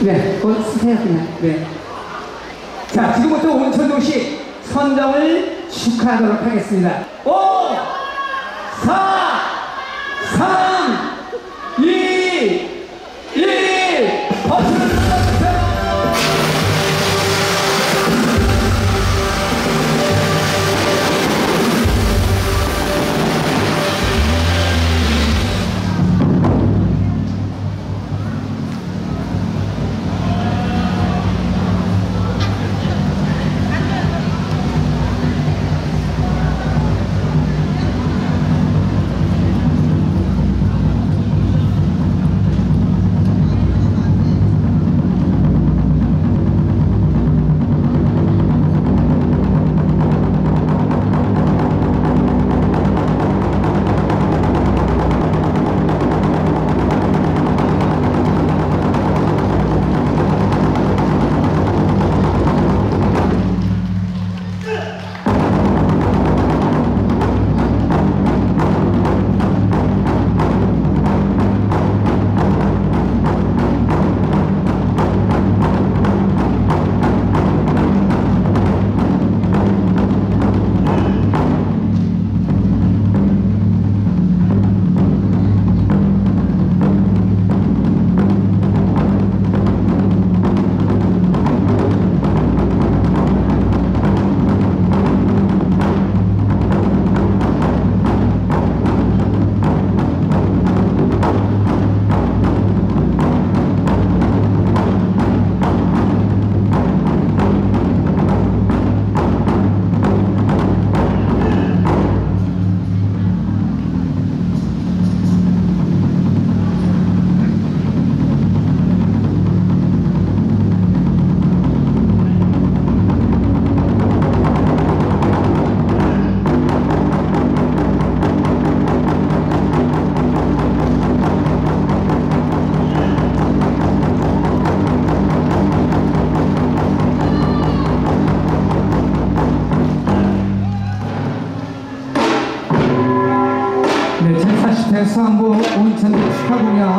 네, 어, 쓰세요, 그냥. 네. 자, 지금부터 온천도시 선정을 축하하도록 하겠습니다. 5, 4, 3, 2, 온천도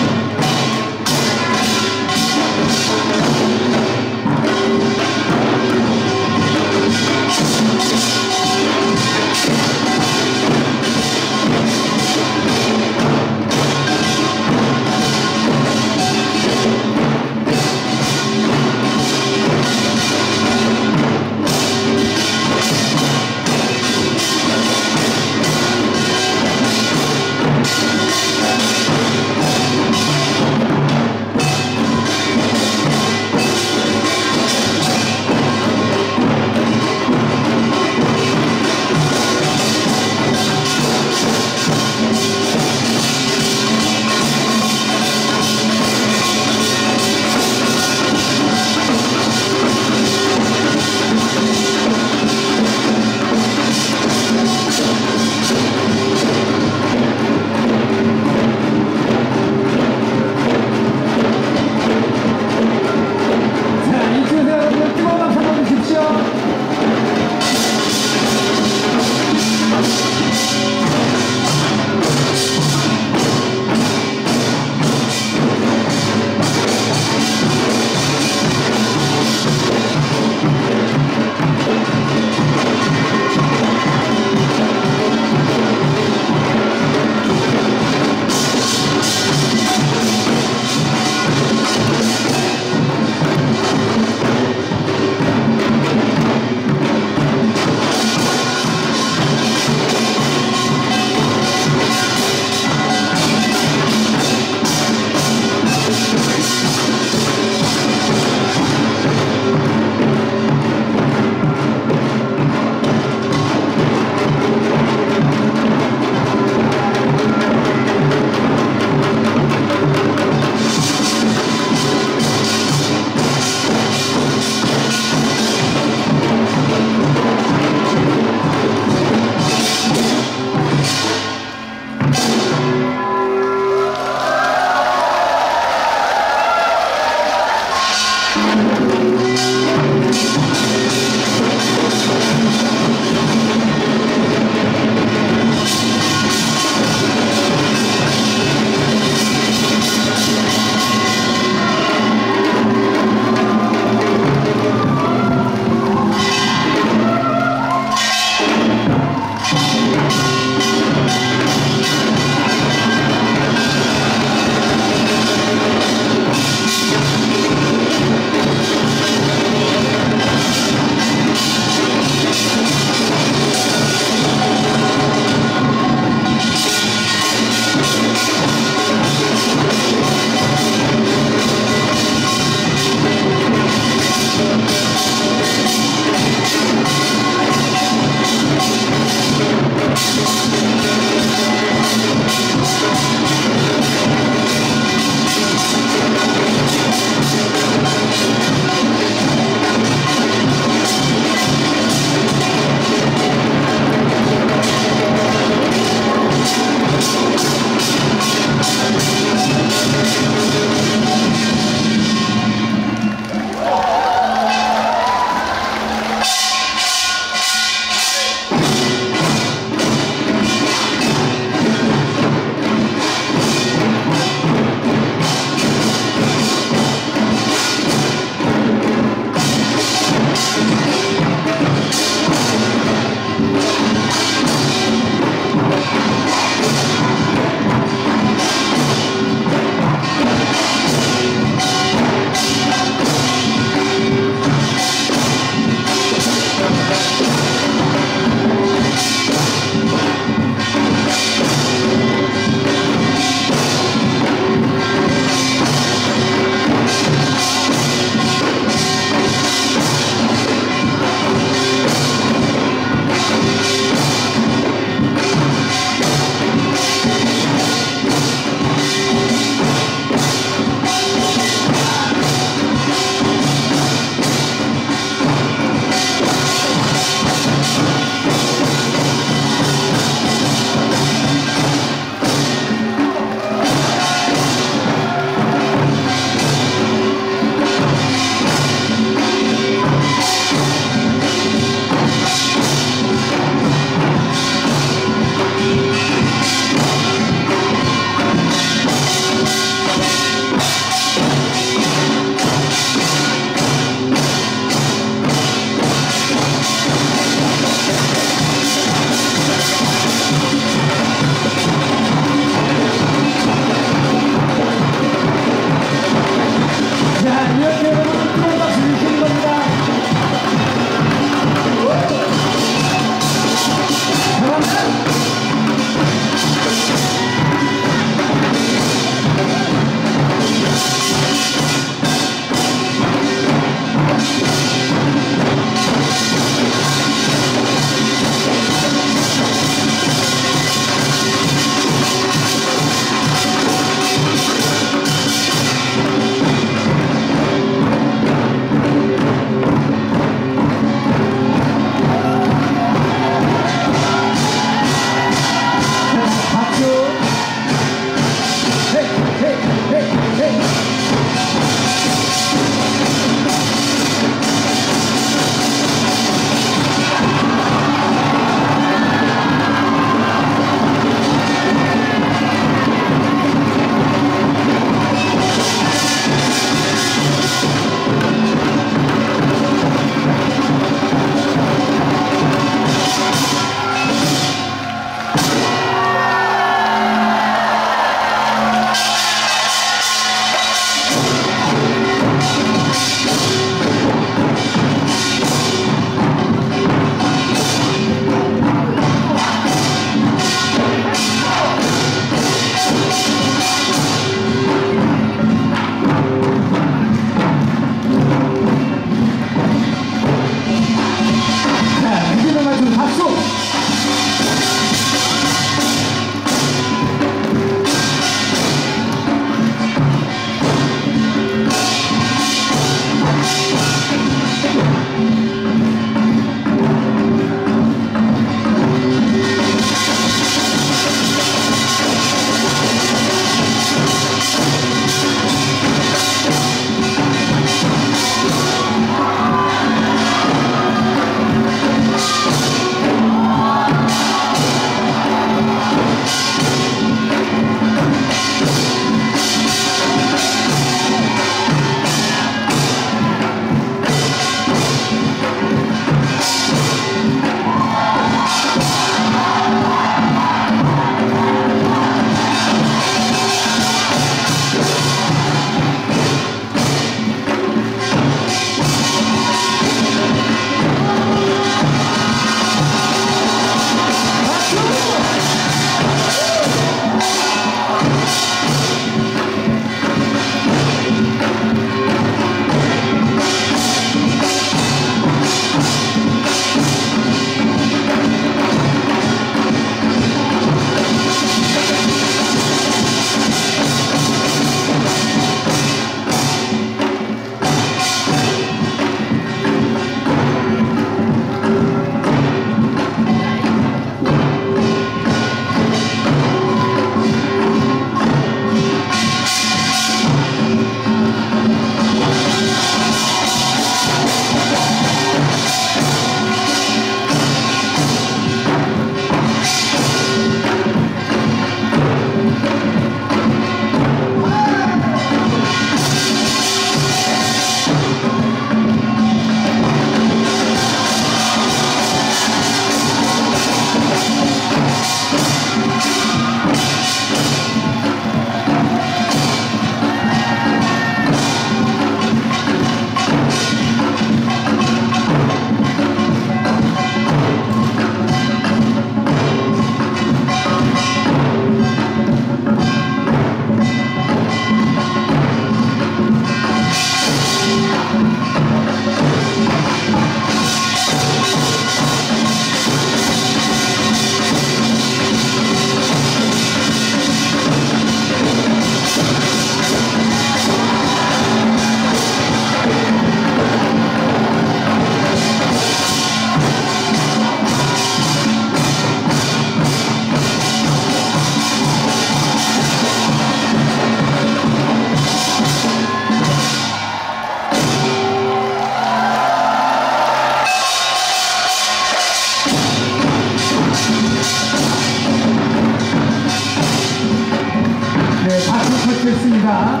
하겠습니다.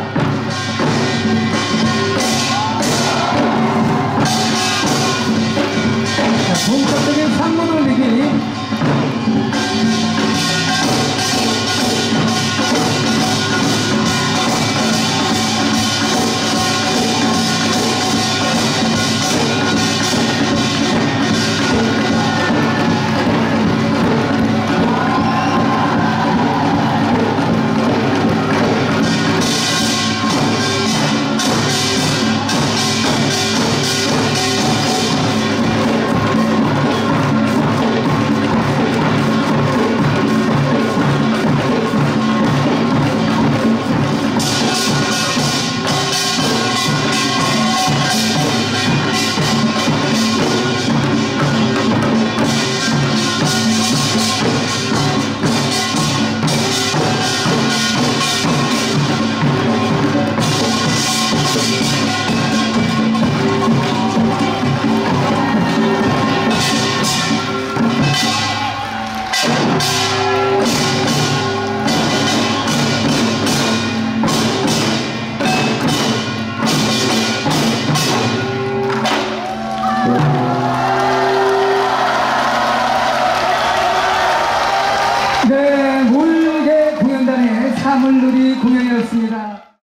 자,